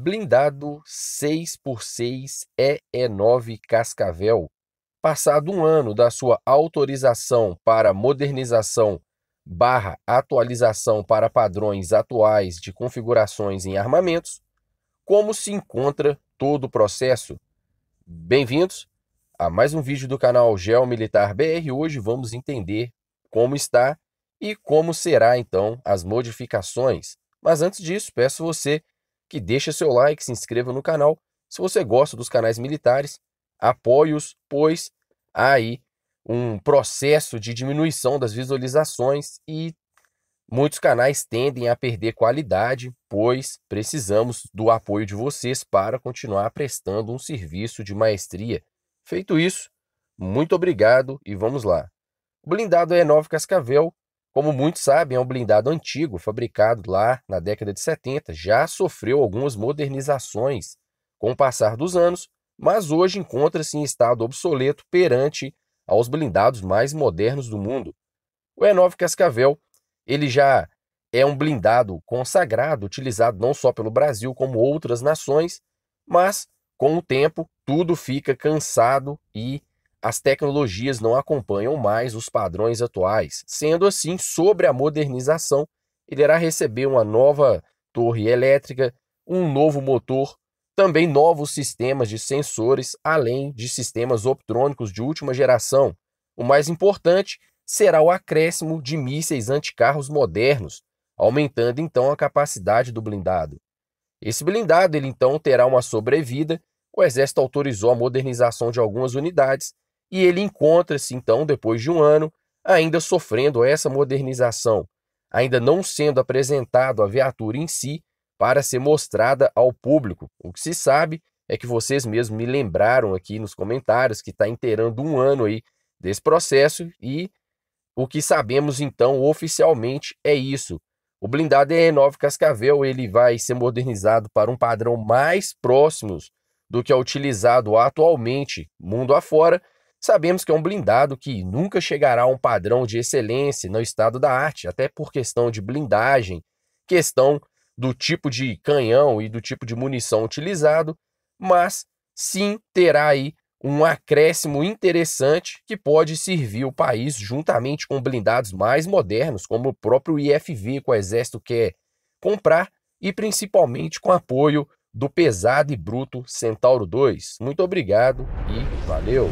Blindado 6x6 EE9 Cascavel. Passado um ano da sua autorização para modernização barra atualização para padrões atuais de configurações em armamentos, como se encontra todo o processo? Bem-vindos a mais um vídeo do canal Geomilitar BR. Hoje vamos entender como está e como será então as modificações. Mas antes disso, peço você que deixe seu like, se inscreva no canal. Se você gosta dos canais militares, apoie-os, pois há aí um processo de diminuição das visualizações e muitos canais tendem a perder qualidade, pois precisamos do apoio de vocês para continuar prestando um serviço de maestria. Feito isso, muito obrigado e vamos lá. O blindado E9 Cascavel como muitos sabem, é um blindado antigo, fabricado lá na década de 70, já sofreu algumas modernizações com o passar dos anos, mas hoje encontra-se em estado obsoleto perante aos blindados mais modernos do mundo. O E9 Cascavel, ele já é um blindado consagrado, utilizado não só pelo Brasil como outras nações, mas com o tempo tudo fica cansado e as tecnologias não acompanham mais os padrões atuais. Sendo assim, sobre a modernização, ele irá receber uma nova torre elétrica, um novo motor, também novos sistemas de sensores, além de sistemas optrônicos de última geração. O mais importante será o acréscimo de mísseis anticarros modernos, aumentando então a capacidade do blindado. Esse blindado ele então terá uma sobrevida. O exército autorizou a modernização de algumas unidades e ele encontra-se então, depois de um ano, ainda sofrendo essa modernização, ainda não sendo apresentado a viatura em si para ser mostrada ao público. O que se sabe é que vocês mesmos me lembraram aqui nos comentários que está inteirando um ano aí desse processo e o que sabemos então oficialmente é isso. O blindado E9 Cascavel ele vai ser modernizado para um padrão mais próximos do que é utilizado atualmente mundo afora Sabemos que é um blindado que nunca chegará a um padrão de excelência no estado da arte, até por questão de blindagem, questão do tipo de canhão e do tipo de munição utilizado, mas sim terá aí um acréscimo interessante que pode servir o país juntamente com blindados mais modernos, como o próprio IFV que o Exército quer comprar e principalmente com apoio do pesado e bruto Centauro 2. Muito obrigado e valeu!